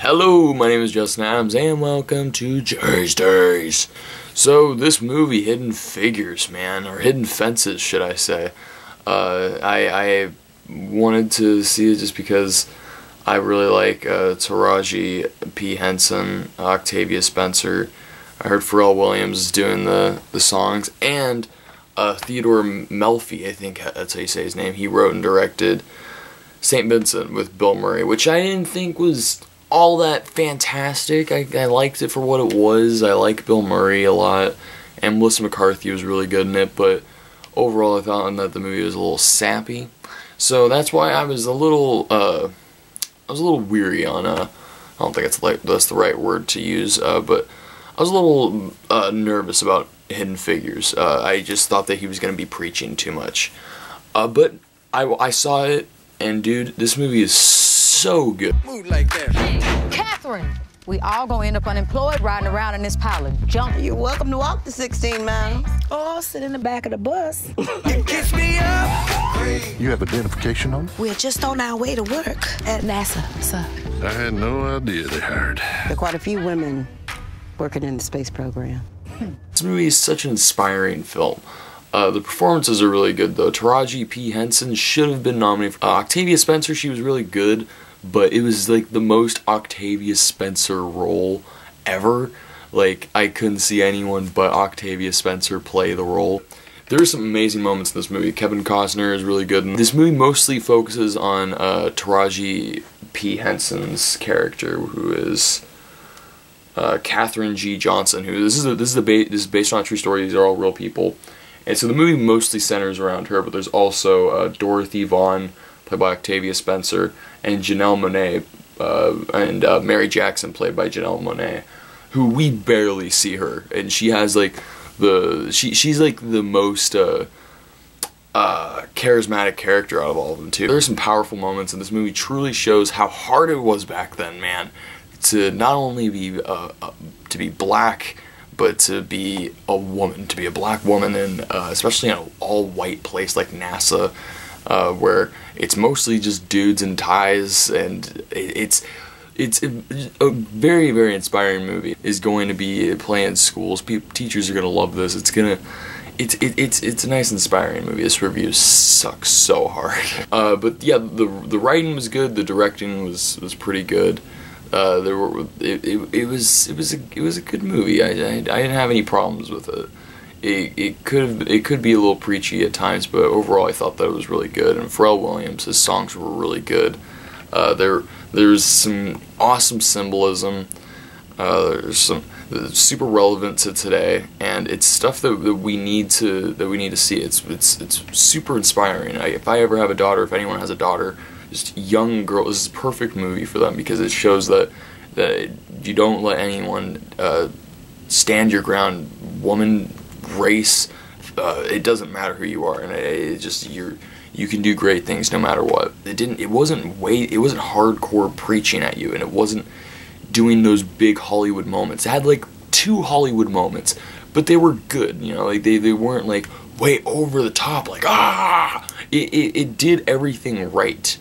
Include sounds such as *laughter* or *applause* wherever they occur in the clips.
Hello, my name is Justin Adams, and welcome to Jerry's Days. So, this movie, Hidden Figures, man, or Hidden Fences, should I say? Uh, I, I wanted to see it just because I really like uh, Taraji P. Henson, Octavia Spencer. I heard Pharrell Williams is doing the, the songs, and uh, Theodore Melfi, I think that's how you say his name, he wrote and directed St. Vincent with Bill Murray, which I didn't think was all that fantastic. I, I liked it for what it was. I like Bill Murray a lot, and Melissa McCarthy was really good in it, but overall I thought that the movie was a little sappy. So that's why I was a little, uh, I was a little weary on, uh, I don't think that's, like, that's the right word to use, uh, but I was a little uh, nervous about Hidden Figures. Uh, I just thought that he was going to be preaching too much. Uh, but I, I saw it, and dude, this movie is good. Move like that. Katherine, we all gonna end up unemployed riding around in this pile of junk. You're welcome to walk the 16 miles. Or sit in the back of the bus. You kiss me up. You have identification on? We're just on our way to work at NASA, sir. I had no idea they hired. There are quite a few women working in the space program. This movie is such an inspiring film. Uh, the performances are really good though. Taraji P. Henson should have been nominated. Uh, Octavia Spencer, she was really good, but it was like the most Octavia Spencer role ever. Like, I couldn't see anyone but Octavia Spencer play the role. There are some amazing moments in this movie. Kevin Costner is really good. This movie mostly focuses on uh, Taraji P. Henson's character, who is uh, Katherine G. Johnson. Who this is a, this is ba- this is based on a true story. These are all real people, and so the movie mostly centers around her. But there's also uh, Dorothy Vaughan, played by Octavia Spencer, and Janelle Monae, uh, and uh, Mary Jackson, played by Janelle Monae, who we barely see her, and she has like the she she's like the most. Uh, uh, charismatic character out of all of them too. There's some powerful moments, and this movie truly shows how hard it was back then, man, to not only be uh, uh, to be black, but to be a woman, to be a black woman, and uh, especially in an all-white place like NASA, uh, where it's mostly just dudes in ties, and it's it's a, very very inspiring movie. Is going to be playing in schools. People, teachers are gonna love this. It's gonna it's it, it's it's a nice inspiring movie. This review sucks so hard. *laughs* Uh, but yeah, the the writing was good. The directing was was pretty good. Uh, there were it, it, it was it was a it was a good movie. I, I, I didn't have any problems with it. It could it could be a little preachy at times, but overall I thought that it was really good. And Pharrell Williams, his songs were really good. Uh, there there's some awesome symbolism. Uh, there's some super relevant to today, and it's stuff that, that we need to that we need to see. It's it's it's super inspiring. I, if I ever have a daughter, if anyone has a daughter, just young girls, this is a perfect movie for them because it shows that that you don't let anyone uh, stand your ground. Woman, race, uh, it doesn't matter who you are, and it, it just you're you can do great things no matter what. It didn't. It wasn't way. It wasn't hardcore preaching at you, and it wasn't doing those big Hollywood moments. It had like two Hollywood moments, but they were good. You know, like they, they weren't like way over the top. Like ah, it it, it did everything right,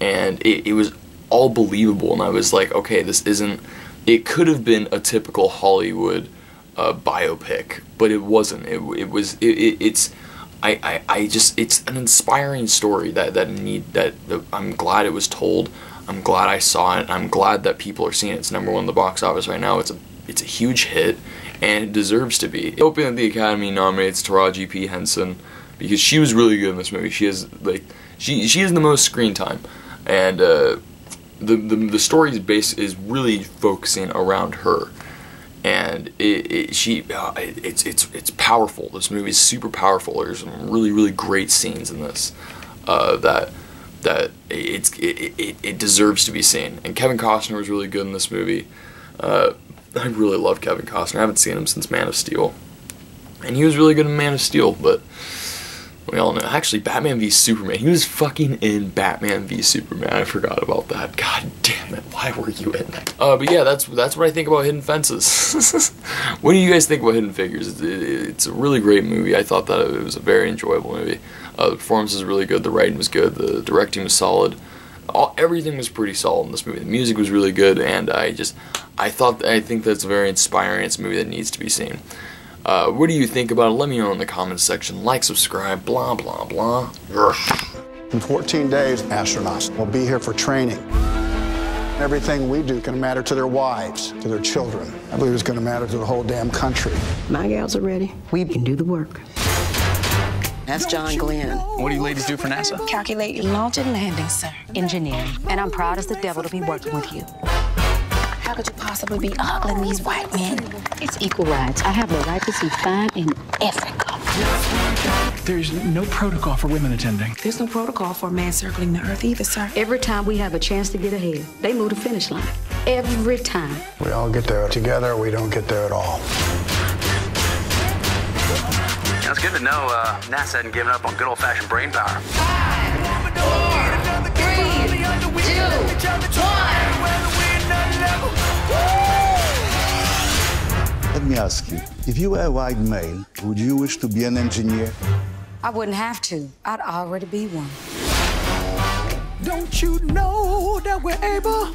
and it, it was all believable. And I was like, okay, this isn't. It could have been a typical Hollywood uh, biopic, but it wasn't. It it was. It, it, it's. I, I, I just it's an inspiring story that that need that, that I'm glad it was told. I'm glad I saw it. I'm glad that people are seeing it. It's number one in the box office right now. It's a it's a huge hit, and it deserves to be. Hoping that the Academy nominates Taraji P Henson because she was really good in this movie. She has like she she has the most screen time, and uh, the the the story is base is really focusing around her, and it, it she uh, it's it's it's powerful. This movie is super powerful. There's some really really great scenes in this uh, that that it's it, it, it deserves to be seen. And Kevin Costner was really good in this movie. Uh, I really love Kevin Costner. I haven't seen him since Man of Steel, and he was really good in Man of Steel. But we all know, actually, Batman v Superman. He was fucking in Batman v Superman. I forgot about that. God damn it! Why were you in that? Uh, but yeah, that's that's what I think about Hidden Fences. *laughs* what do you guys think about Hidden Figures? It's, it's a really great movie. I thought that it was a very enjoyable movie. Uh, the performance was really good. The writing was good. The directing was solid. all, everything was pretty solid in this movie. The music was really good, and I just, I thought, I think that's a very inspiring. Movie that needs to be seen. Uh, what do you think about it? Let me know in the comments section. Like, subscribe, blah, blah, blah. In 14 days, astronauts will be here for training. Everything we do can matter to their wives, to their children. I believe it's going to matter to the whole damn country. My gals are ready. We can do the work. That's John Glenn. What do you ladies do for NASA? Calculate launch and landing, sir. Engineering. And I'm proud as the devil to be working with you. How could you possibly be ogling these white men? It's equal rights. I have the right to see fine in Africa. There's no protocol for women attending. There's no protocol for a man circling the earth either, sir. Every time we have a chance to get ahead, they move the finish line. Every time. We all get there together, we don't get there at all. Yeah, it's good to know uh, NASA hadn't given up on good old-fashioned brain power. Let me ask you, if you were a white male, would you wish to be an engineer? I wouldn't have to. I'd already be one. Don't you know that we're able